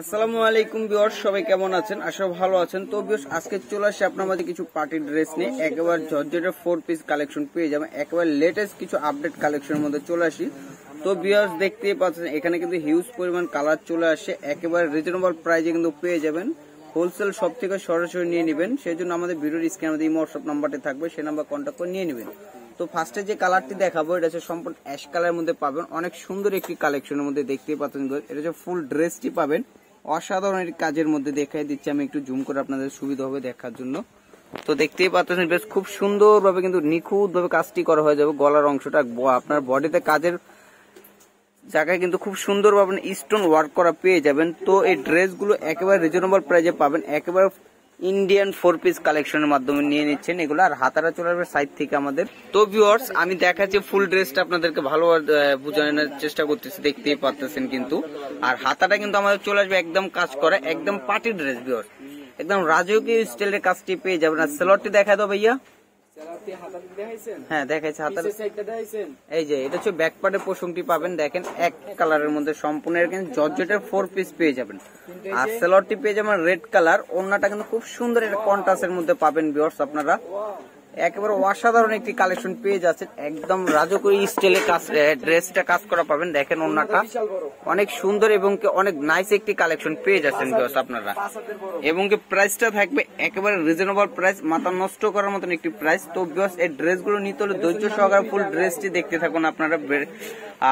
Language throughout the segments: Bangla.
আসসালামু আলাইকুম বিয়র সবাই কেমন আছেন? আশা ভালো আছেন। তো বিয়স আজকে চলে আসে আপনার মাঝে কিছু পার্টি ড্রেস নিয়ে। একেবারে জর্জেটের ফোর পিস কালেকশন পেয়ে যাবেন। একেবারে লেটেস্ট কিছু আপডেট কালেকশনের মধ্যে চলে আসি। তো বিয়স দেখতেই পাচ্ছেন, এখানে কিন্তু হিউজ পরিমাণ কালার চলে আসে একেবারে রিজনেবল প্রাইজে কিন্তু পেয়ে যাবেন। হোলসেল সব থেকে সরাসরি নিয়ে নেবেন। সেই জন্য আমাদের ভিডিওর স্ক্রিনে আমাদের হোয়াটসঅ্যাপ নাম্বারটি থাকবে, সেই নাম্বার কন্ট্যাক্ট করে নিয়ে নেবেন। তো ফার্স্টে যে কালারটি দেখাবো, এটা হচ্ছে সম্পূর্ণ অ্যাশ কালারের মধ্যে পাবেন। অনেক সুন্দর একটি কালেকশনের মধ্যে দেখতেই পাচ্ছেন এটা হচ্ছে ফুল ড্রেসটি পাবেন। অসাধারণ কাজের মধ্যে দেখাই দিচ্ছি। আমি একটু জুম করে আপনাদের সুবিধা হবে দেখার জন্য। তো দেখতেই পাচ্ছেন, বেশ খুব সুন্দর ভাবে কিন্তু নিখুঁত ভাবে কাজটি করা হয়ে যাবে গলার অংশটা। আপনার বডিতে কাজের জায়গায় কিন্তু খুব সুন্দর ভাবে স্টোন ওয়ার্ক করা পেয়ে যাবেন। তো এই ড্রেসগুলো একেবারে রিজনেবল প্রাইজে পাবেন। একেবারে ইন্ডিয়ান ফোর পিস কালেকশনের মাধ্যমে নিয়ে নিচ্ছেন। এগুলো আর হাতারা চলে আসবে সাইড থেকে আমাদের। তো ভিউয়ার্স আমি দেখাচ্ছি ফুল ড্রেসটা আপনাদেরকে ভালো বোঝানোর চেষ্টা করতেছি, দেখতেই পারতেছেন কিন্তু। আর হাতাটা কিন্তু আমাদের চলে আসবে একদম কাজ করে, একদম পার্টি ড্রেস ভিউয়ার্স একদম রাজকীয় স্টাইলের কাজটি পেয়ে যাবেন। আর সেলরটি দেখা দাও ভাইয়া। হ্যাঁ দেখাচ্ছে হাতার এই যে এটা হচ্ছে ব্যাক পার্টের পোষণটি পাবেন দেখেন এক কালারের মধ্যে সম্পূর্ণ এরকম জর্জেটের ফোর পিস পেয়ে যাবেন। আর সেলরটি পেয়ে যাবেন রেড কালার কিন্তু খুব সুন্দর কন্ট্রাস্টের মধ্যে পাবেন বিয়ার্স আপনারা। একেবারে অসাধারণ একটি কালেকশন পেয়ে যাচ্ছেন। একদম রাজকীয় স্টাইলে কাজ ড্রেসটা কাজ করা পাবেন। দেখেন বড়। অনেক সুন্দর এবং কি অনেক নাইস একটি কালেকশন পেয়ে যাচ্ছেন আপনারা। এবং কি প্রাইসটা থাকবে একেবারে রিজনেবল প্রাইস মাথা নষ্ট করার মতন একটি প্রাইস তো বিকজ এই ড্রেসগুলো নিতে হলে ধৈর্য সহকারে ফুল ড্রেসটি দেখতে থাকুন আপনারা।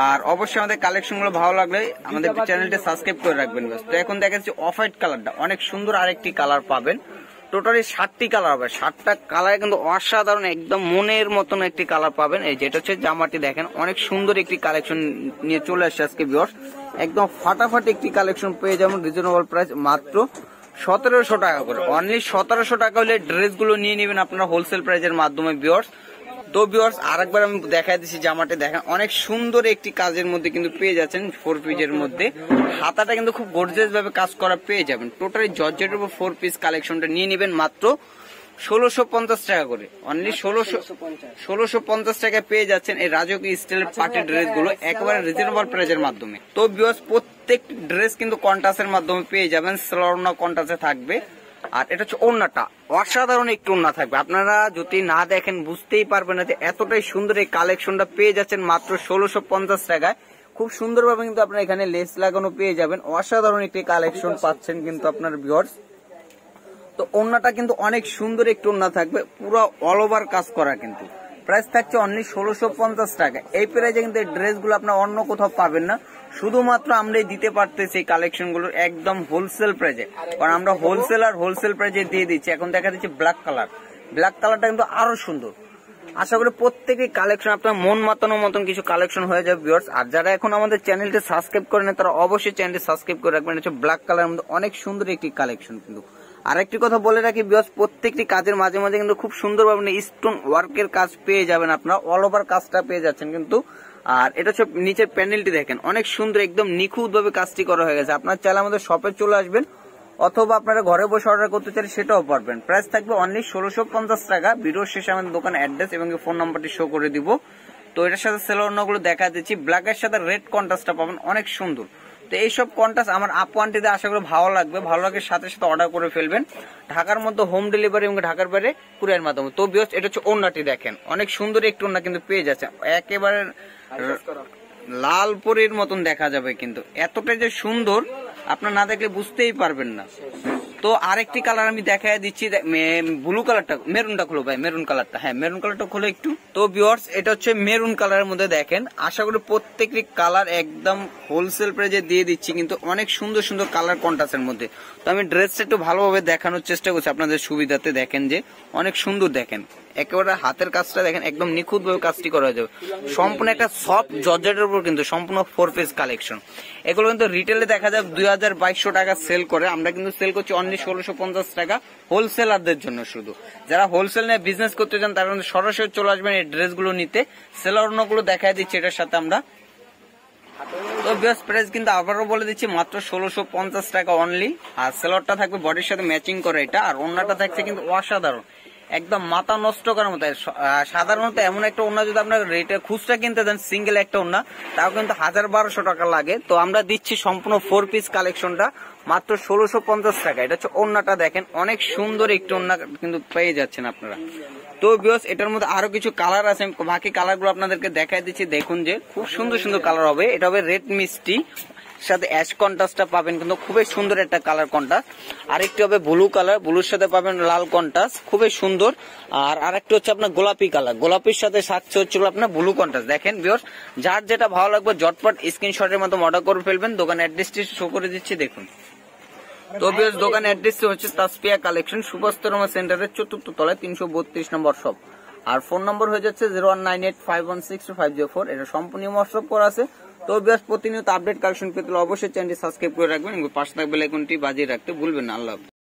আর অবশ্যই আমাদের কালেকশনগুলো ভালো লাগলে আমাদের চ্যানেলটি সাবস্ক্রাইব করে রাখবেন তো এখন দেখা যাচ্ছে অফ হোয়াইট কালারটা অনেক সুন্দর আরেকটি কালার পাবেন। টোটালি ষাটটি কালার হবে। ষাটটা কালার কিন্তু অসাধারণ, একদম মনের মতন একটি কালার পাবেন। এই যেটা হচ্ছে জামাটি দেখেন, অনেক সুন্দর একটি কালেকশন নিয়ে চলে আসছে আজকে বিয়স একদম ফাটাফাটি একটি কালেকশন পেয়ে যাবেন রিজনেবল প্রাইস মাত্র সতেরোশো টাকা করে। অনলি সতেরোশো টাকা হলে ড্রেসগুলো নিয়ে নেবেন আপনারা হোলসেল প্রাইজের মাধ্যমে বিয়র্স তো বিয়র্স আরেকবার আমি দেখাই দিচ্ছি জামাটা। দেখেন অনেক সুন্দর একটি কাজের মধ্যে কিন্তু পেয়ে যাচ্ছেন ফোর পিসের মধ্যে। হাতাটা কিন্তু খুব গর্জিয়াস ভাবে কাজ করা পেয়ে যাবেন। টোটালি জর্জেটের উপর ফোর পিস কালেকশনটা নিয়ে নেবেন মাত্র ষোলোশো পঞ্চাশ টাকা করে। অনলি ষোলোশো ষোলোশো পঞ্চাশ। টাকা পেয়ে যাচ্ছেন এই রাজকীয় স্টাইলের পার্টি ড্রেসগুলো একেবারে রিজনেবল প্রাইজের মাধ্যমে। তো বিয়স প্রত্যেক ড্রেস কিন্তু কন্টাসের মাধ্যমে পেয়ে যাবেন। সেলরনা কন্টাসে থাকবে। আর এটা হচ্ছে ওড়নাটা। অসাধারণ একটু ওড়না থাকবে। আপনারা যদি না দেখেন, বুঝতেই পারবেন না যে এতটাই সুন্দর এই কালেকশনটা পেয়ে যাচ্ছেন মাত্র ষোলোশো পঞ্চাশ টাকায়। খুব সুন্দরভাবে কিন্তু আপনার এখানে লেস লাগানো পেয়ে যাবেন। অসাধারণ একটি কালেকশন পাচ্ছেন কিন্তু আপনার ভিওর্স তো ওড়নাটা কিন্তু অনেক সুন্দর একটু ওড়না থাকবে। পুরো অল ওভার কাজ করা কিন্তু। প্রাইস থাকছে অনলি ষোলোশো পঞ্চাশ টাকা। এই প্রাইসে কিন্তু এই ড্রেসগুলো আপনার অন্য কোথাও পাবেন না। শুধুমাত্র আমরাই দিতে পারতেছি এই কালেকশনগুলো একদম হোলসেল প্রাইজে কারণ আমরা হোলসেল আর হোলসেল প্রাইজে দিয়ে দিচ্ছি। এখন দেখা দিচ্ছে ব্ল্যাক কালার ব্ল্যাক কালারটা কিন্তু আরও সুন্দর। আশা করি প্রত্যেকেই কালেকশন আপনার মন মাতানোর মতন কিছু কালেকশন হয়ে যাবে ভিউয়ার্স আর যারা এখন আমাদের চ্যানেলটি সাবস্ক্রাইব করে নেয় তারা অবশ্যই চ্যানেলটি সাবস্ক্রাইব করে রাখবেন। হচ্ছে ব্ল্যাক কালারের মধ্যে অনেক সুন্দর একটি কালেকশন কিন্তু। আরেকটি কথা বলে রাখি বিকজ প্রত্যেকটি কাজের মাঝে মাঝে কিন্তু খুব সুন্দরভাবে স্টোন ওয়ার্কের কাজ পেয়ে যাবেন আপনারা অল ওভার কাজটা পেয়ে যাচ্ছেন কিন্তু। আর এটা হচ্ছে নিচের প্যানেলটি দেখেন, অনেক সুন্দর, একদম নিখুঁত ভাবে কাজটি করা হয়ে গেছে। আপনার চাইলে আমাদের শপে চলে আসবেন, অথবা আপনারা ঘরে বসে অর্ডার করতে চাইলে সেটাও পারবেন। প্রাইস থাকবে অনলি ষোলোশো পঞ্চাশ টাকা। ভিডিওর শেষে আমাদের দোকান অ্যাড্রেস এবং ফোন নাম্বারটি শো করে দিব। তো এটার সাথে সেলোয়ারগুলো দেখা দিচ্ছি। ব্ল্যাকের সাথে রেড কন্ট্রাস্টটা পাবেন, অনেক সুন্দর। তো এইসব কন্ট্রাস্ট আমার আপু কোয়ান্টিতে আশা করি ভালো লাগবে। ভালো লাগে সাথে সাথে অর্ডার করে ফেলবেন। ঢাকার মধ্যে হোম ডেলিভারি এবং ঢাকার বাইরে কুরিয়ার মাধ্যমে। তো বিয়স এটা হচ্ছে ওনাটি দেখেন। অনেক সুন্দর একটু ওনা কিন্তু পেয়ে যাচ্ছে একেবারে লাল পরীর মতন দেখা যাবে কিন্তু। এতটাই যে সুন্দর আপনার না দেখলে বুঝতেই পারবেন না। তো আরেকটি কালার আমি দেখাই দিচ্ছি ব্লু কালারটা মেরুনটা খুলো ভাই মেরুন কালারটা হ্যাঁ মেরুন কালারটা খুলে একটু। তো বিয়ার্স এটা হচ্ছে মেরুন কালারের মধ্যে দেখেন, আশা করি প্রত্যেকটি কালার একদম হোলসেল প্রাইজে দিয়ে দিচ্ছি, কিন্তু অনেক সুন্দর সুন্দর কালার কন্ট্রাস্টের মধ্যে। তো আমি ড্রেসটা একটু ভালোভাবে দেখানোর চেষ্টা করছি, আপনাদের সুবিধাতে দেখেন যে অনেক সুন্দর দেখেন। একেবারে হাতের কাজটা দেখেন, একদম নিখুঁত ভাবে কাজটি করা যাবে। সম্পূর্ণ একটা সফট জর্জেটের উপর কিন্তু সম্পূর্ণ ফোর পিস কালেকশন এগুলো কিন্তু রিটেলে দেখা যায় দুই হাজার বাইশশো টাকা সেল করে, আমরা কিন্তু সেল করছি অনলি ষোলোশো পঞ্চাশ টাকা হোলসেলারদের জন্য শুধু। যারা হোলসেল নিয়ে বিজনেস করতে চান, তারা সরাসরি চলে আসবেন এই ড্রেসগুলো নিতে। সেলারগুলো দেখায় দিচ্ছি, এটার সাথে আমরা। তো বেস্ট কিন্তু আবারও বলে দিচ্ছি, মাত্র ষোলোশো পঞ্চাশ টাকা অনলি আর থাকবে বডির সাথে ম্যাচিং করে এটা, আর অন্যটা থাকছে কিন্তু অসাধারণ। একদম মাথা নষ্ট করার মতো। সাধারণত এমন একটা ওনা যদি আপনার রেটে খুচরা কিনতে দেন সিঙ্গেল একটা ওনা তাও কিন্তু হাজার বারোশো টাকা লাগে। তো আমরা দিচ্ছি সম্পূর্ণ ফোর পিস কালেকশনটা মাত্র ষোলোশো পঞ্চাশ টাকা। এটা হচ্ছে ওন্নাটা দেখেন, অনেক সুন্দর একটি ওন্না কিন্তু পেয়ে যাচ্ছেন আপনারা। তো বিয়স এটার মধ্যে আরও কিছু কালার আছে বাকি কালারগুলো আপনাদেরকে দেখাই দিচ্ছি। দেখুন যে, খুব সুন্দর সুন্দর কালার হবে। এটা হবে রেড মিষ্টি সাথে অ্যাশ কন্ট্রাস্টটা পাবেন, কিন্তু খুবই সুন্দর একটা কালার কন্ট্রাস্ট আরেকটি হবে ব্লু কালার ব্লুর সাথে পাবেন লাল কন্ট্রাস্ট খুবই সুন্দর। আর আরেকটি হচ্ছে আপনার গোলাপি কালার গোলাপির সাথে সাথে হচ্ছিল আপনার ব্লু কন্ট্রাস্ট দেখেন বিয়স যার যেটা ভালো লাগবে জটপট স্ক্রিনশটের মতো অর্ডার করে ফেলবেন। দোকান অ্যাড্রেসটি শো করে দিচ্ছি, দেখুন। তো বিয়স দোকান অ্যাড্রেস হচ্ছে তাসপিয়া কালেকশন সুভাষতরমা সেন্টারের চতুর্থ তলায়, তিনশো বত্রিশ নম্বর শপ আর ফোন নম্বর হয়ে যাচ্ছে zero one nine eight five one six five zero four এটা সম্পূর্ণ হোয়াটসঅ্যাপ করা আছে। তো ব্যাস প্রতিনিয়ত আপডেট কালেকশন পেতে অবশ্যই চ্যানেলটি সাবস্ক্রাইব করে রাখবেন এবং পাশে থাকবে লাইকনটি বাজিয়ে রাখতে ভুলবেন না আল্লাহ।